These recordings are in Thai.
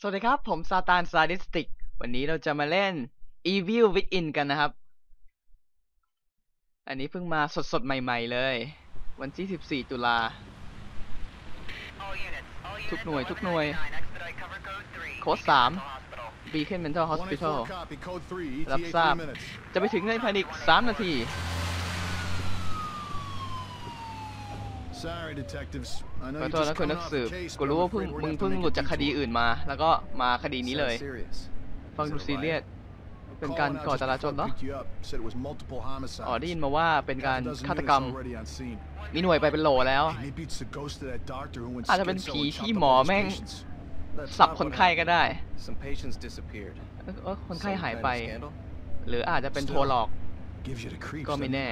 สวัสดีครับ ผมซาตานซาดิสติก วันนี้เราจะมาเล่น Evil Within กันนะครับ อันนี้เพิ่งมาสดๆ ใหม่ๆเลย วันที่ 14 ตุลา ทุกหน่วยทุกหน่วย โค้ด3 Beacon Mental Hospital รับทราบ จะไปถึงในภายในอีก3นาที ขอโทษนะคุณนักสืบ กูรู้ว่าเพิ่งมึงเพิ่งหลุดจากคดีอื่นมา แล้วก็มาคดีนี้เลย ฟังดูซีเรียส เป็นการก่อจราจรเหรออ๋อได้ยินมาว่าเป็นการฆาตกรรม มีหน่วยไปเป็นโหลแล้ว อาจจะเป็นผีที่หมอแม่ง สับคนไข้ก็ได้ Some patients disappeared. เออคนไข้หายไป หรืออาจจะเป็นโทรหลอก ก็ไม่แน่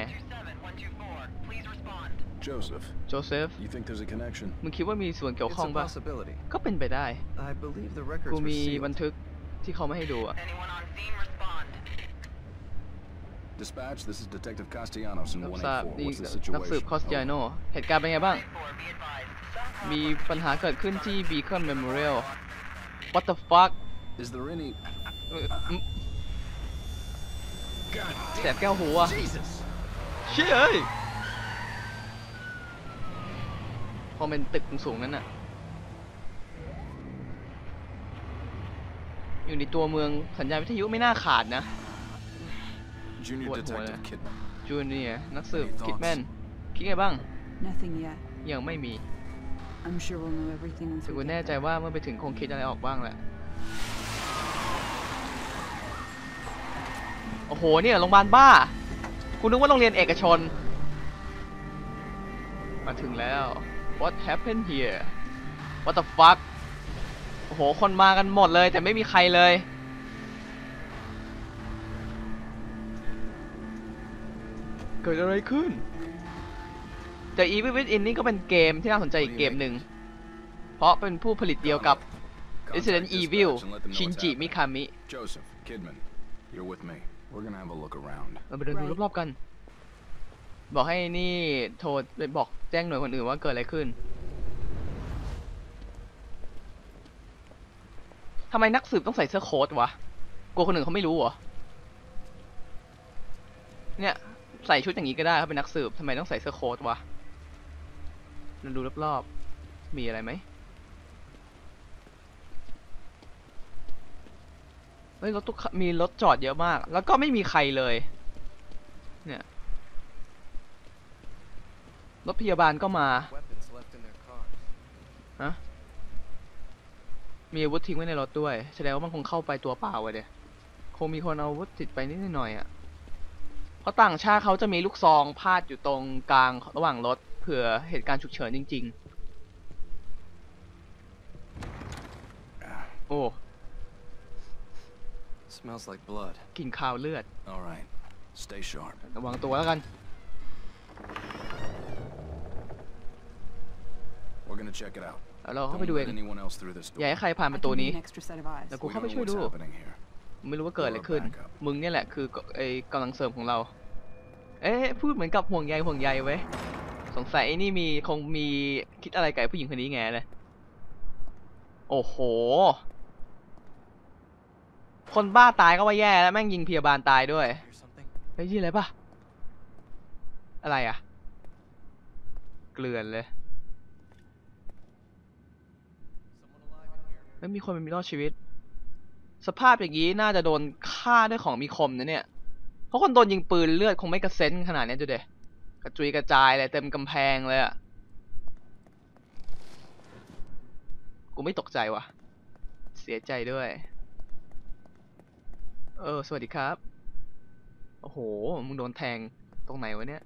Joseph, โจเซฟ you think there's a connection? มึงคิดว่ามีส่วนเกี่ยว It's ข้อง a ป่ะ possibility. ก็เป็นไปได้ I believe the records กู were มีบัน sealed. ทึกที่เขาไม่ให้ดูอะ Dispatch, this is Detective Castellanos in รับทราบ 184. นี่ What's the นักสืบ situation? คอสเ i ยโนเหตุการณ์เป็นไงบ้าง มีปัญหาเกิดขึ้นที่ Beacon Memorial What the fuck Is there any... เอ่ออืม God แสบแก้วหูอะ Jesus! เชี่ยเอ้ยพอเป็นตึกสูงๆนั้นอะอยู่ในตัวเมืองสัญญาณวิทยุไม่น่าขาดนะ Junior What- Detective what? Kidman. จูเนียนักสืบ Any thoughts? คิดแมนคิดไงบ้าง Nothing yet. ยังไม่มี I'm sure we'll know everything once แต่ we กู get แน่ใจ there. ว่าเมื่อไปถึงคงคิดอะไรออกบ้างแหละ โอ้โห เนี่ยโรงพยาบาลบ้า กูนึกว่าโรงเรียนเอกชน มาถึงแล้ว What happened here What the fuck โอ้โห คนมากันหมดเลยแต่ไม่มีใครเลย เกิดอะไรขึ้น แต่ Evil Within นี่ก็เป็นเกมที่น่าสนใจอีกเกมหนึ่ง เพราะเป็นผู้ผลิตเดียวกับ Resident Contact Evil dispatch and let them know ชิน what's จิ happening. มิคามิ Joseph, Kidman, you're with me. We're gonna have a look around. เราไปเดินดู Right. รอบๆกัน บอกให้นี่โทรไปบอกแจ้งหน่วยคนอื่นว่าเกิดอะไรขึ้นทำไมนักสืบต้องใส่เสื้อโค้ทวะ กลัวคนอื่นเขาไม่รู้เหรอ เนี่ย ใส่ชุดอย่างนี้ก็ได้เขาเป็นนักสืบทำไมต้องใส่เสื้อโค้ทวะเราดูรอบๆ มีอะไรไหมเฮ้ยรถทุกมีรถจอดเยอะมาก แล้วก็ไม่มีใครเลย เนี่ย รถพยาบาลก็มาฮะมีอาวุธทิ้งไว้ในรถด้วย แสดงว่ามันคงเข้าไปตัวเปล่าเดียคงมีคนเอาอาวุธติดไปนิดหน่อยอะ เพราะต่างชาติเขาจะมีลูกซองพาดอยู่ตรงกลางระหว่างรถเผื่อเหตุการณ์ฉุกเฉินจริง ๆ โอ้ Smells like blood. กลิ่นคาวเลือด All right. Stay sharp. ระวังตัวแล้วกัน We're gonna check it out. แล้วเราเข้าไป Don't ดูเอ let ง anyone else through this อย่า door. ให้ใครผ่าน I ประตู can be นี้ an extra set of eyes. แล้วกู We เข้า don't ไป know ช่วย what's ดู happening here. ไม่รู้ว่าเกิดอะไรขึ้น Or a backup มึงเนี่ยแหละคือไอ้กำลังเสริมของเรา เอ๊ะพูดเหมือนกับห่วงใยห่วงใยไว้ยสงสัยไอ้นี่มีคงมีคิดอะไรกับไอ้ผู้หญิงคนนี้แงเลยโอ้โห คนบ้าตายก็ว่าแย่แล้วแม่งยิงพยาบาลตายด้วย Hear something? เฮ้ยยี่อะไรปะอะไรอะ เกลือนเลย Someone alive in here. ไม่มีคนเป็นมีรอดชีวิต สภาพอย่างนี้น่าจะโดนฆ่าด้วยของมีคมนะเนี่ยเพราะคนโดนยิงปืนเลือดคงไม่กระเซ็นขนาดนี้ดูเดะกระจุยกระจายเลยเต็มกำแพงเลยอะกูไม่ตกใจว่ะ เสียใจด้วย เออ สวัสดีครับ โอ้โห มึงโดนแทงตรงไหนวะเนี่ย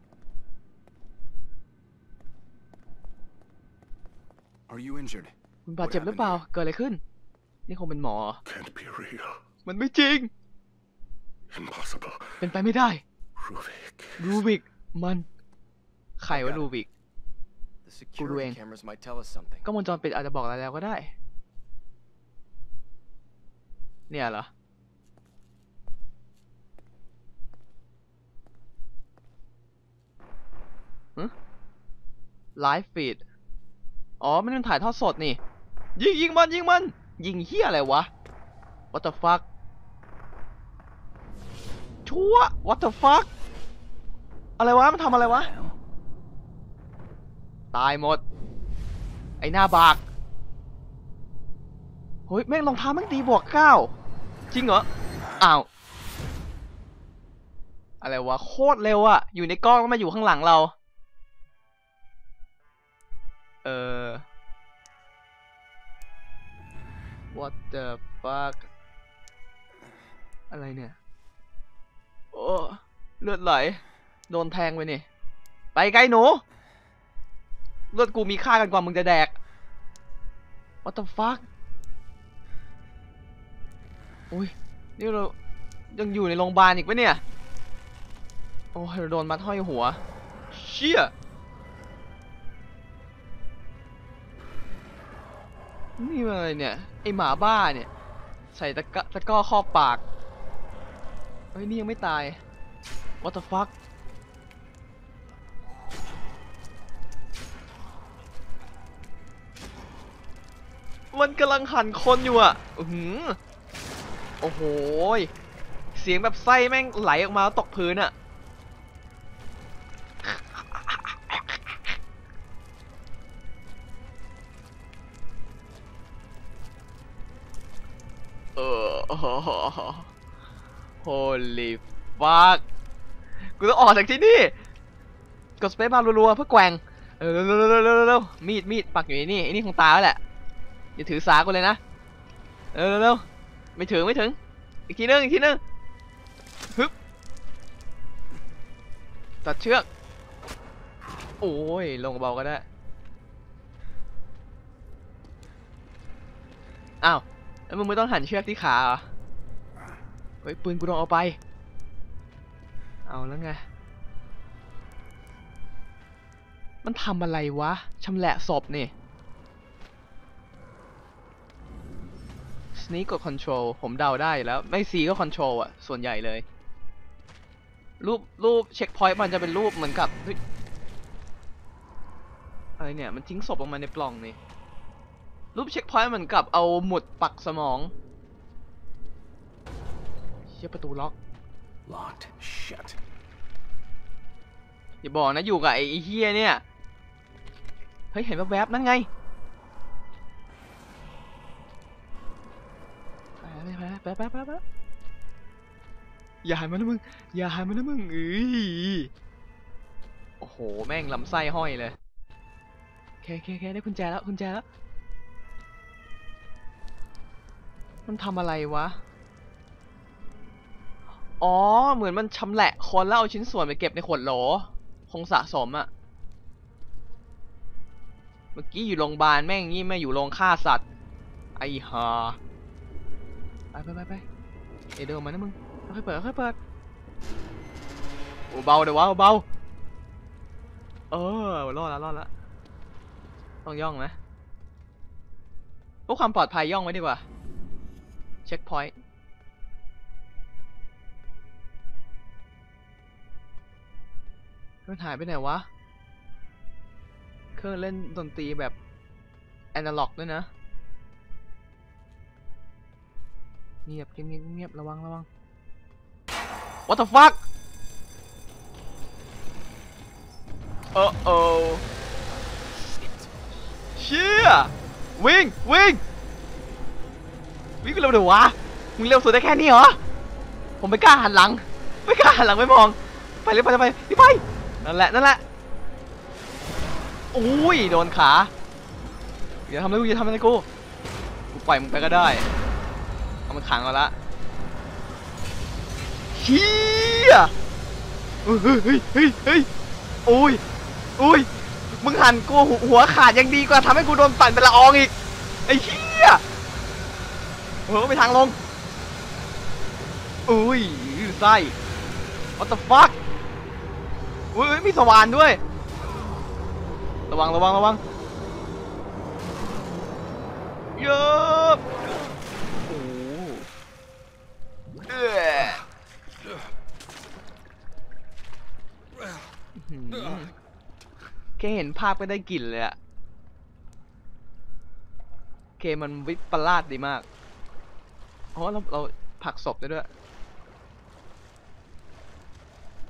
Are you injured? คุณบาดเจ็บหรือเปล่า เกิดอะไรขึ้น นี่คงเป็นหมอ Can't be real มันไม่จริง Impossible เป็นไปไม่ได้ Rubik รูบิกมันใครว่ารูบิกกูดูเอง security ก็วงจรปิดอาจจะบอกอะไรแล้วก็ได้ เนี่ยเหรอ ไลฟ์ฟีด อ๋อ มันนถ่ายทอดสดนี่ ยิงยิงมัน ยิงมัน ยิงเฮียอะไรวะ what the fuck ชั่ว what the fuck อะไรวะ มันทำอะไรวะ ตายหมด ไอ้หน้าบาก เฮ้ย แม่งรองเท้าแม่งดีบวกเก้าจริงเหรอ อ้าว อะไรวะ โคตรเร็วอะอยู่ในกล้องแล้วมาอยู่ข้างหลังเรา เออ what the fuck อะไรเนี่ย โอ้ เลือดไหล โดนแทงไปนี่ ไปไกลหนู เลือดกูมีค่ากันกว่ามึงจะแดก what the fuck อุ้ย นี่เรายังอยู่ในโรงพยาบาลอีกปะเนี่ย โอ้ยเราโดนมัดห้อยหัว เชี่ย นี่มันอะไรเนี่ย ไอหมาบ้าเนี่ย ใส่ตะกะตะก้อครอบปาก เฮ้ย นี่ยังไม่ตาย what the fuck มันกำลังหั่นคนอยู่อะอือหือโอ้โห เสียงแบบไส้แม่งไหลออกมาแล้วตกพื้นอะ holy fuck กูต้องออกจากที่นี่ กดสเปซบาร์รัวๆเพื่อแกว่งเออเร็วๆๆๆมีดมีดปักอยู่ในนี่ไอ้นี่คงตาแล้วแหละ อย่าถือสากูเลยนะเร็วเร็วๆไม่ถึงไม่ถึง อีกทีนึงอีกทีนึงฮึบตัดเชือก โอ้ย ลงเบาก็ได้ อ้าว แล้วมึงไม่ต้องหันเชือกที่ขาเหรอ ฮ้ยปืนกูต้องเอาไป เอาแล้วไง มันทำอะไรวะชำแหละศพนี่ sneak กับ control ผมเดาได้แล้ว ไม่ C ก็ control อะ ส่วนใหญ่เลย รูป รูป checkpoint มันจะเป็นรูปเหมือนกับอะไรเนี่ย มันทิ้งศพลงมาในปล่องนี่ รูป checkpoint เหมือนกับเอาหมุดปักสมอง เชี่ยประตูล็อก Locked. Shut. อย่าบอกนะอยู่กับไอ้เฮียเนี่ย เฮ้ย เห็นแวบๆนั่นไงไปไปไปไปไปไปอย่าหันมานะมึง อย่าหันมานะมึงเอ้ยโอ้โห แม่งลำไส้ห้อยเลยโอเคโอเคโอเคได้กุญแจแล้วกุญแจแล้ว มันทำอะไรวะ อ๋อ เหมือนมันชำแหละคนแล้วเอาชิ้นส่วนไปเก็บในขวดโหล คงสะสมอะเมื่อกี้อยู่โรงพยาบาลแม่งงี้ไม่อยู่โรงฆ่าสัตว์ ไอ้ห่าไปไปไปไปเอเดินมานะมึงค่อยเปิดค่อยเปิดโอ้เบาเดี๋ยววะเบาเออรอดแล้วรอดแล้วต้องย่องไหมเพื่อความปลอดภัยย่องไว้ดีกว่า เช็คพอยต์ มันหายไปไหนวะ เครื่องเล่นดนตรีแบบแอนาล็อกด้วยนะ เงียบเงียบเงียบเงียบระวังระวัง What the fuck เออโอเชี่ยวิ่งวิ่งวิ่งไปเร็วเดี๋ยววะมึงเร็วสุดได้แค่นี้เหรอ ผมไม่กล้าหันหลัง ไม่กล้าหันหลังไม่มอง ไปเลยไปเลยไปรีบไป นั่นแหละนั่นแหละอุ้ยโดนขาอย่าทำอะไรกูอย่าทำอะไรกูกูปล่อยมึงไปก็ได้เอามันขังเอาละเฮียเฮ้ยเฮ้ยเฮ้ยเฮ้ยเฮ้ยอุ้ยอุ้ยมึงหันกูหัวขาดยังดีกว่าทำให้กูโดนปั่นเป็นละอองอีกไอ้เฮียเออไปทางลงอุ้ยไส้ what the fuck อุ้ยมีสว่านด้วย ระวังระวังระวังเยอะโอ้เออแค่เห็นภาพก็ได้กลิ่นเลยอะเคมันวิปลาดดีมากอ๋อเราเราผักศพได้ด้วย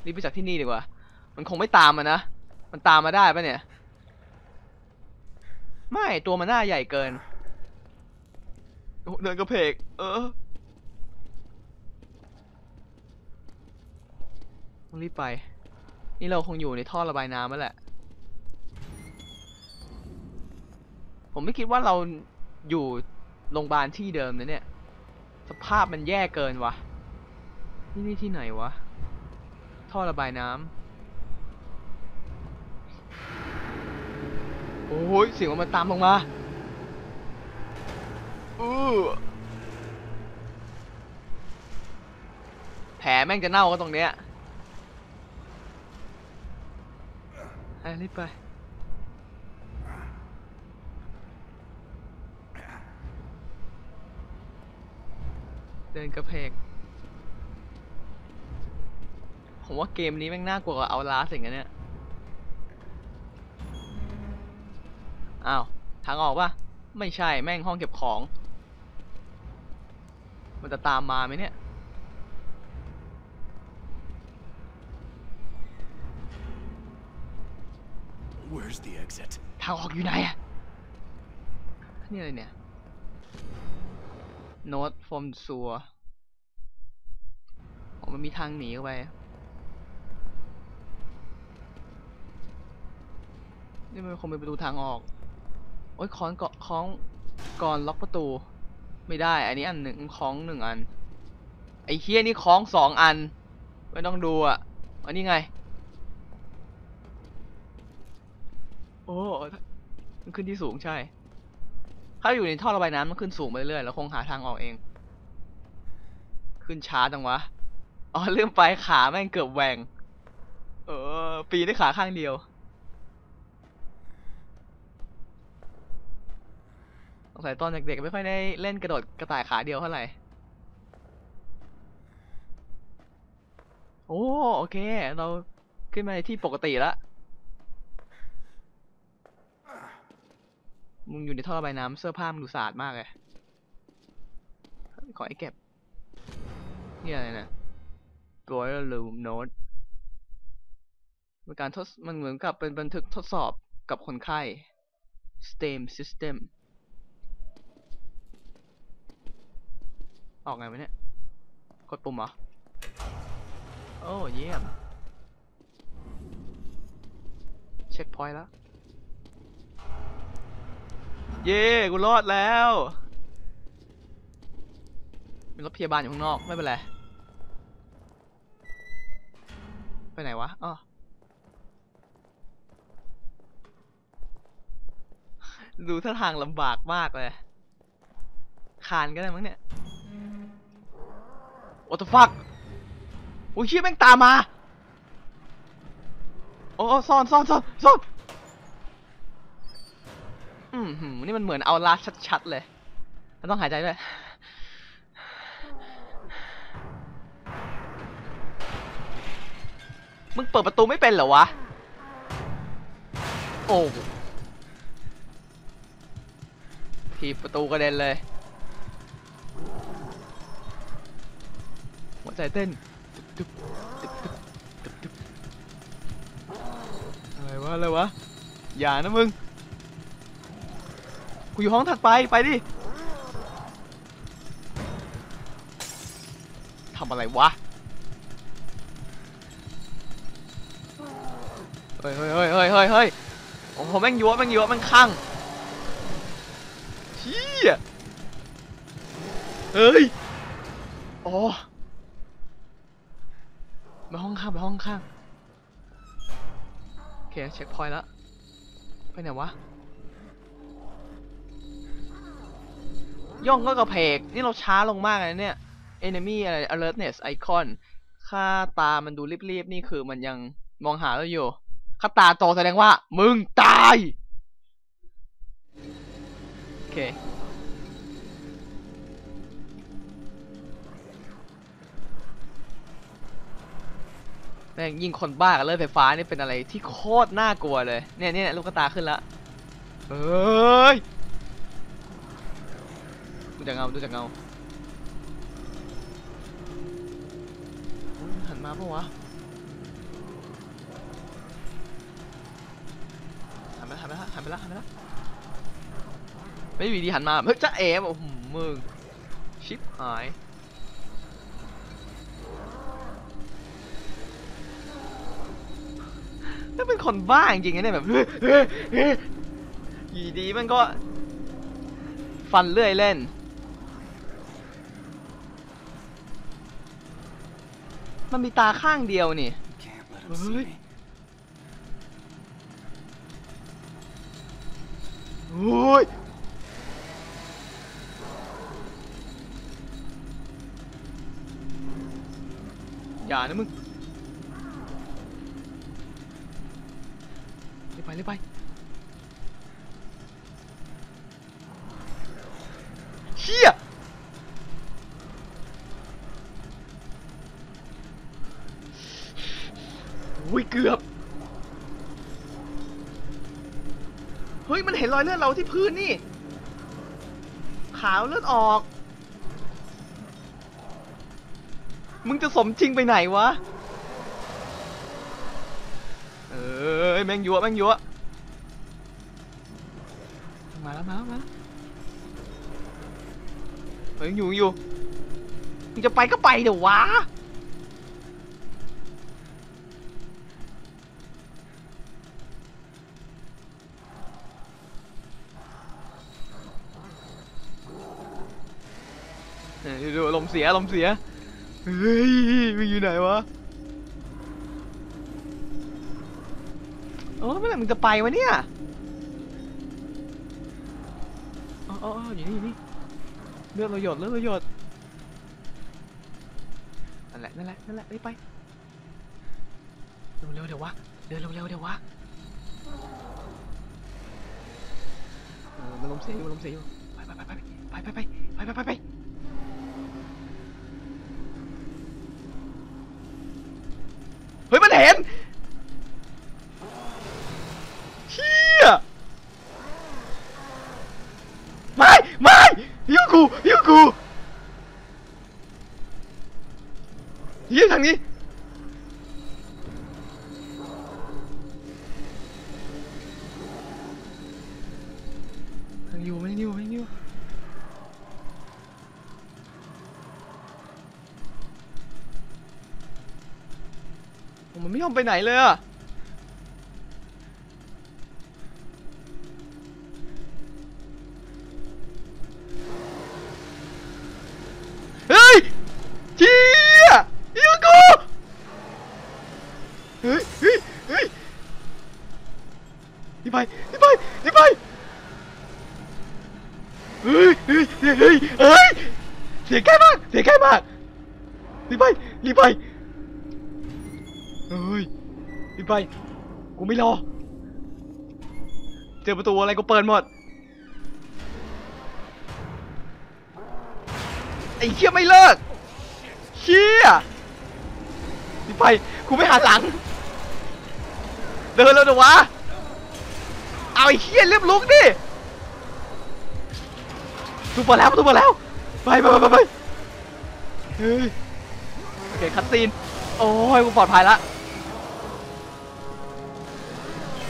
รีบไปจากที่นี่ดีกว่า มันคงไม่ตามมานะ มันตามมาได้ปะเนี่ย ไม่ตัวมันหน้าใหญ่เกินโอ้เดินกระเพก เออต้องรีบไป นี่เราคงอยู่ในท่อระบายน้ำแล้วแหละ ผมไม่คิดว่าเราอยู่โรงพยาบาลที่เดิมนะเนี่ย สภาพมันแย่เกินวะ นี่นี่ที่ไหนวะ ท่อระบายน้ำ โอ้ยเสียงมันตามลงมาอือแผลแม่งจะเน่าก็ตรงเนี้ยไปรีบไปเดินกระเพก ผมว่าเกมนี้แม่งน่ากลัวกว่าเอาลาสิ่งกันเนี่ย ทางออกปะไม่ใช่แม่งห้องเก็บของ มันจะตามมาไหมเนี่ย Where's the exit? ทางออกอยู่ไหนอะนี่อะไรเนี่ย Note from sewer อ๋อมันมีทางหนีเข้าไปนี่มันคงเป็นประตูทางออก โอ้ยค้อนเกาะคล้องก่อนล็อกประตู ไม่ได้ อันนี้อันหนึ่งคล้องหนึ่งอัน ไอ้เฮียนี่คล้องสองอัน ไม่ต้องดูอะ อันนี้ไง โอ้มันขึ้นที่สูงใช่ ถ้าอยู่ในท่อระบายน้ำมันขึ้นสูงไปเรื่อยๆ แล้วคงหาทางออกเอง ขึ้นช้าจังวะ อ๋อลืมไปขาแม่งเกือบแหวง เออ ปีนได้ขาข้างเดียว สงสัยตอนเด็กๆไม่ค่อยได้เล่นกระโดดกระต่ายขาเดียวเท่าไหร่ โอ้โอเค เราขึ้นมาที่ปกติแล้วมึงอยู่ในท่อระบายน้ำเสื้อผ้ามึงดูสะอาดมากเลย ขอให้เก็บนี่อะไรนะ Drawer Room Note เป็นการทดมันเหมือนกับเป็นบันทึกทดสอบกับคนไข้ STEM System ออกไงวะเนี่ย กดปุ่มเหรอ โอ้เยี่ยม เช็คพอยต์แล้ว เย้กูรอดแล้ว มีรถพยาบาลอยู่ข้างนอก ไม่เป็นไร ไปไหนวะอ๋อดูท่าทางลำบากมากเลย คานก็ได้มั้งเนี่ย What the fuck โอ้ยเชี่ยแม่งตามมา โอ้ซ่อนซ่อนซ่อนซ่อนอืมนี่มันเหมือนเอาลาชัดๆเลยมันต้องหายใจด้วยมึงเปิดประตูไม่เป็นเหรอวะ โอ้ทีประตูกระเด็นเลย หัวใจเต้นอะไรวะอะไรวะอย่านะมึงกูอยู่ห้องถัดไปไปดิทำอะไรวะเฮ้ยเฮ้ยเฮ้ยเฮ้ยเฮ้ยเฮ้ยโอ้โหแม่งยัวแม่งยัวแม่งข้างเชี่ยเฮ้ยโอ้ ไปห้องข้างไปห้องข้างโอเคเช็คพอยต์แล้วไปไหนวะย่องก็กระเพก นี่เราช้าลงมากเลยเนี่ย enemy อะไร alertness icon ค่าตามันดูรีบๆ นี่คือมันยังมองหาเราอยู่ ค่าตาโตแสดงว่า มึงตาย โอเค แม่งยิงคนบ้ากับเลื่อยไฟฟ้านี่เป็นอะไรที่โคตรน่ากลัวเลย เนี่ยเนี่ยลูกตาขึ้นละเฮ้ยดูจากเงาดูจากเงาหันมาปะวะหันไปหันไปละหันไปละหันไปละไม่มีดีหันมาเฮ้ยจะเอ๋บอกหืมมึงชิปหาย ถ้าเป็น คนบ้าจริงๆเนี่ยแบบเฮ้ยเฮ้ยเฮ้ยอยู่ดีๆมันก็ ฟันเลื่อยเล่น มันมีตาข้างเดียวนี่โอ้ยอย่านะมึง รีบไปเฮียอุ้ยเกือบ เฮ้ย มันเห็นรอยเลือดเราที่พื้นนี่ ขาวเลือดออก มึงจะสมจริงไปไหนวะ เอ้ย แม่งยัวแม่งยัว มาแล้วมาแล้วมาแล้วเฮ้ยยังอยู่ยังอยู่มึงจะไปก็ไปเดี๋ยววะเนี่ยดูอารมณ์เสียอารมณ์เสียเฮ้ยมึงอยู่ไหนวะโอ้เมื่อไหร่มึงจะไปวะเนี่ย อ๋ออ๋อยู่นี่อยู่นี่เลือดเราหยดเลือดเราหยดนั่นแหละนั่นแหละนั่นแหละรีบไปเร็วเร็วเดี๋ยววะเดินเร็วเร็วเดี๋ยววะเออมันลมเสียอยู่มันลมเสียอยู่ไปไปไปไปไปไปไปไปไปไปไปเฮ้ยมันเห็นเชี่ยไม่ไม่ยิงกูยิงกูยิงทางนี้ทางอยู่ไม่ได้อยู่ไม่ได้อยู่โอ้มันไม่ ยอมไปไหนเลยอะเฮ้ยเชี่ยยิงกูเฮ้ยเฮ้ยเฮ้ยนี่ไปนี่ไปนี่ไปเฮ้ยเฮ้ยเฮ้ยเฮ้ยเฮ้ยเสียงใกล้มากเสียงใกล้มากรีบไปรีบไป เฮ้ย ไปกูไม่รอ เจอประตูอะไรกูเปิดหมด ไอ้เชี่ยไม่เลิก เชี่ยรีบไป กูไม่หันหลัง เดินแล้วเดี๋ยววะ เอาไอ้เชี่ยเรียบลุกดิตูเปิดแล้วตูเปิดแล้ว ไปไปไปไปเฮ้ยโอเคคัตซีน โอ้ยกูปลอดภัยละ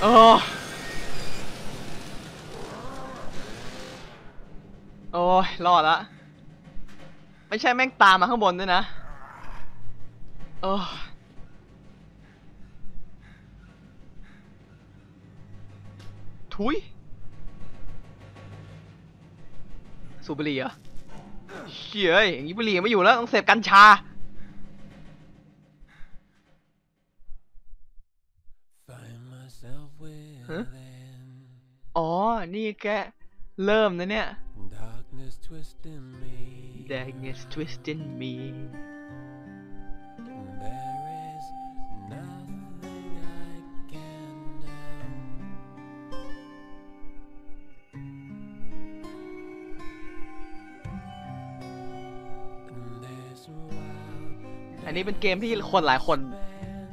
โอ้โอ้ยรอดละ ไม่ใช่แม่งตามมาข้างบนด้วยนะ โอ้ทุยสูบบุหรี่เหรอเชี่ยเอ้ยอย่างนี้บุหรี่ไม่อยู่แล้ว ต้องเสพกัญชา นี่แกเริ่มนะเนี่ย darkness twisting me. Darkness twisting me There is nothing I can do. And this wild อันนี้เป็นเกมที่คนหลายคน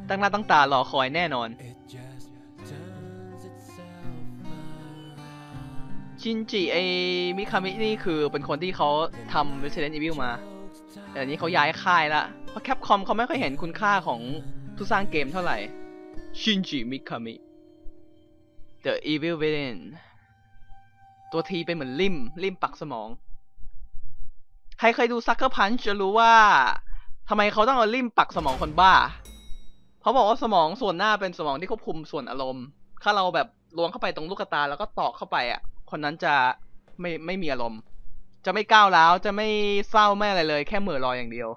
ตั้งหน้าตั้งตารอคอยแน่นอน It just ชินจิไอมิคามินี่คือเป็นคนที่เขาทำ Resident Evil มา แต่อันนี้เขาย้ายค่ายละ เพราะ Capcom เขาไม่ค่อยเห็นคุณค่าของผู้สร้างเกมเท่าไหร่ ชินจิมิคามิ The Evil Within ตัว T เป็นเหมือนลิ่มลิ่มปักสมอง ใครเคยดู Sucker Punch จะรู้ว่าทำไมเขาต้องเอาลิ่มปักสมองคนบ้าเพราะบอกว่าสมองส่วนหน้าเป็นสมองที่ควบคุมส่วนอารมณ์ ถ้าเราแบบล้วงเข้าไปตรงลูกตาแล้วก็ตอกเข้าไปอะ คนนั้นจะไม่ไม่มีอารมณ์ จะไม่ก้าวร้าวจะไม่เศร้าไม่อะไรเลย แค่เหม่อลอยอย่างเดียว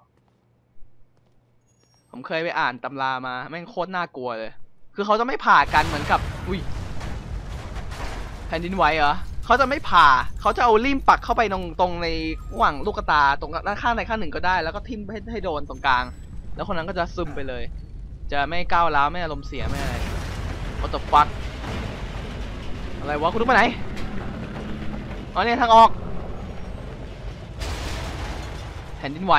ผมเคยไปอ่านตำรามาแม่งโคตรน่ากลัวเลย คือเขาจะไม่ผ่ากันเหมือนกับ อุ้ยแผ่นดินไหวเหรอเขาจะไม่ผ่าเขาจะเอาลิ่มปักเข้าไปตรงตรงในระหว่างลูกตาตรงด้านข้างใดข้างหนึ่งก็ได้ แล้วก็ทิ่มให้ให้โดนตรงกลาง แล้วคนนั้นก็จะซึมไปเลย จะไม่ก้าวร้าวไม่อารมณ์เสียไม่อะไร What the fuck อะไรวะคุณรู้ไปไหนอ๋อเนี่ยทางออกแผ่นดินไหว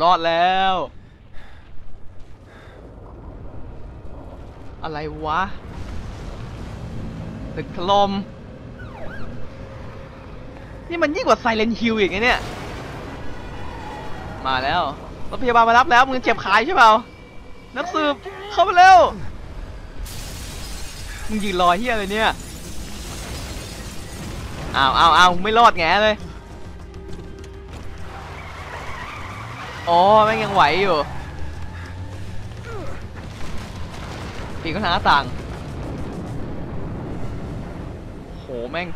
รอดแล้ว อะไรวะ ตึกถล่มนี่มันยิ่งกว่าไซเลนฮิลอีกไงเนี่ย มาแล้วรถพยาบาลมารับแล้วมึงเจ็บขาใช่เปล่า นักสืบเข้ามาเร็ว มึงยืนรอเฮียอะไรเนี่ยอ้าวอ้าวอ้าวไม่รอดแงเลยอ๋อแม่งยังไหวอยู่ปีก็ทางหน้าต่างโหแม่ง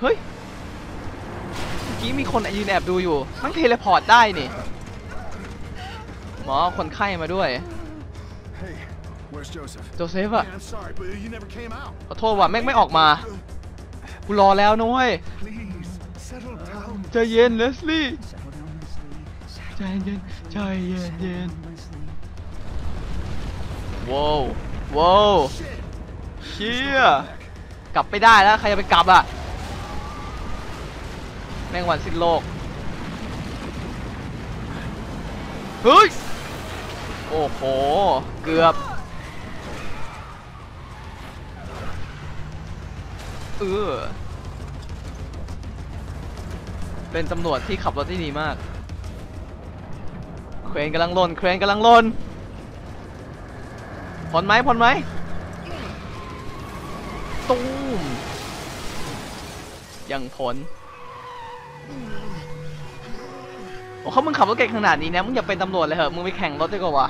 เฮ้ยเมื่อกี้มีคนยืนแอบดูอยู่ มัน teleport ได้นี่หมอคนไข้มาด้วย Hey. โจเซฟอะ I'm sorry, but you never came out. ขอโทษว่ะแม่งไม่ออกมา กูรอแล้วนะเว้ย Please, settle down. ใจเย็นเลสลี่ Settle down, Leslie. ใจเย็นใจเย็นเย็น Leslie. ว้าวว้าวเชี่ยกลับไม่ได้แล้ว ใครจะไปกลับอะ แม่งวันสิ้นโลก เฮ้ย โอ้โห เกือบ เออ เป็นตำรวจที่ขับรถที่ดีมาก เครนกำลังลนเครนกำลังล่นพ้นไหมพ้นไหมตูมยังพ้นโอ้เขามึงขับรถเก่งขนาดนี้นะมึงอย่าเป็นตำรวจเลยเหอะมึงไปแข่งรถดีกว่าวะ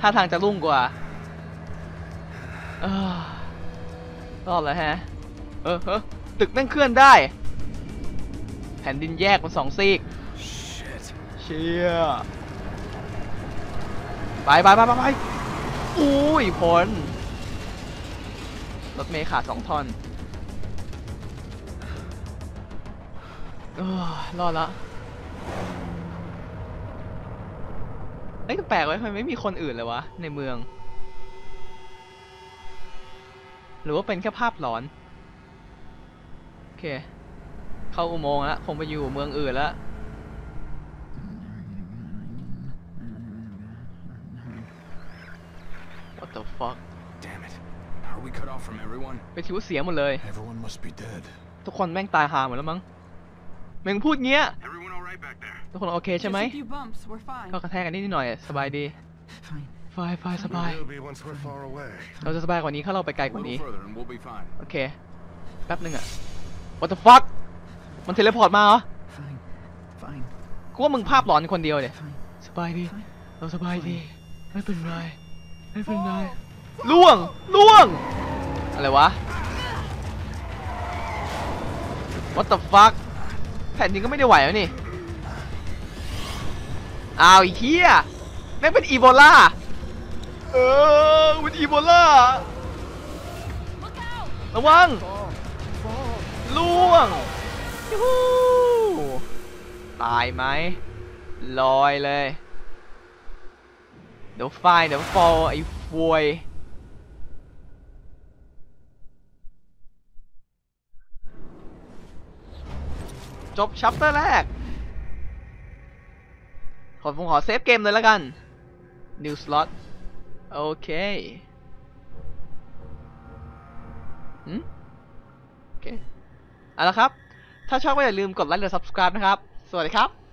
ท่าทางจะรุ่งกว่าเออรอดแล้วฮะ เออเออตึกแม่งเคลื่อนได้ แผ่นดินแยกเป็นสองซีก Shit. เชี่ยไปไปไปไปไปอุ้ยพ้นรถเมย์ขาดสองท่อนเออรอดละเอ้ยแต่แปลกไว้ยทำไมไม่มีคนอื่นเลยวะ ในเมือง หรือว่าเป็นแค่ภาพหลอนโอ เค เข้าอุโมงค์แล้วคงไปอยู่เมืองอื่นแล้ว What the fuck Damn it. Are we cut off from everyone? ไปทิวเสียหมดเลย Everyone must be dead. ทุกคนแม่งตายหาหมดแล้วมั้งแม่งพูดเงี้ย Everyone all right back there? ทุกคนโอเคใช่ไหม Just a few bumps. We're fine. ก็กระแทกกันนิดหน่อย สบายดี Fine. ไฟไฟสบาย We'll be once we're far away. เราจะสบายกว่านี้ถ้าเราไปไกล A กว่า little นี้ further and we'll be fine. โอเค แป๊บนึงอะ What the fuck มัน teleport มาเหรอ Fine. Fine. กูว่ามึงภาพหลอนคนเดียวเนี่ย Fine. สบายดีเราสบายดี ไม่เป็นไร ไม่เป็นไร ร่วง ร่วง อะไรวะ What the fuck แผ่นดินก็ไม่ได้ไหวแล้วนี่ อ้าวไอีเหี้ยแม่งเป็นอีโบลาเออเป็นอีโบลาระวัง ล่วงยูตายไหมลอยเลย เดี๋ยวไฟเดี๋ยวฟอลไอ้ฟวยจบ chapter แรก ขอผมขอ save เกมเลยแล้วกัน new slot โอเคหืมโอเค เอาละครับ ถ้าชอบก็อย่าลืมกดไลค์หรือ subscribe นะครับ สวัสดีครับ